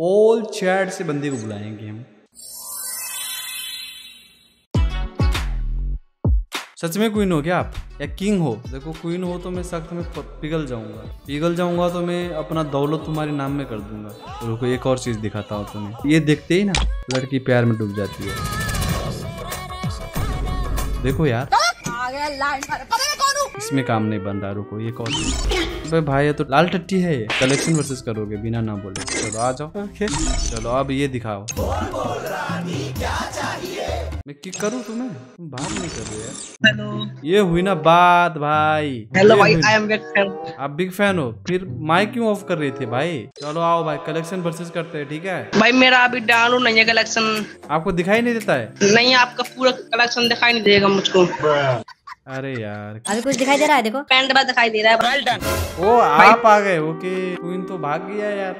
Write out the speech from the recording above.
All chat से बंदे को बुलाएँगे हम। सच में क्वीन हो क्या आप? या किंग हो? देखो क्वीन हो तो मैं सख्त में पिघल जाऊँगा। पिघल जाऊँगा तो मैं अपना दौलत तुम्हारे नाम में कर दूँगा। रुको, एक और चीज़ दिखाता हूँ तुम्हें। ये देखते ही ना, लड़की प्यार में डूब जाती है। देखो यार। गया लाइन पता नहीं कौन हूँ। इसमें काम नहीं बन रहा रुको ये कौन? अबे भाई ये तो लाल टट्टी है ये। कलेक्शन वर्सेस करोगे बिना ना बोले। चलो आ जाओ। चलो अब ये दिखाओ। मैं क्या करूँ तुम्हें? तुम बात नहीं कर रहे यार। हेलो। ये हुई ना बात भाई। हेलो भाई आई एम बिग फ़ैन आप बिग फ़ैन हो? फिर माइक क्यों ऑफ़ कर रही थी भाई? चलो आओ भाई कलेक्शन वर्सेस करते हैं ठीक है? भाई मेरा अभी डाउनलोड नहीं है कलेक्शन आपको दिखाई नहीं देता है? नहीं आपका पूरा कलेक्शन दिखाई नहीं देगा मुझको। अरे यार अभी कुछ दिखाई दे रहा है देखो। पैंट दिखाई दे रहा है ओ आप आ गए ओके। क्वीन तो भाग गया यार।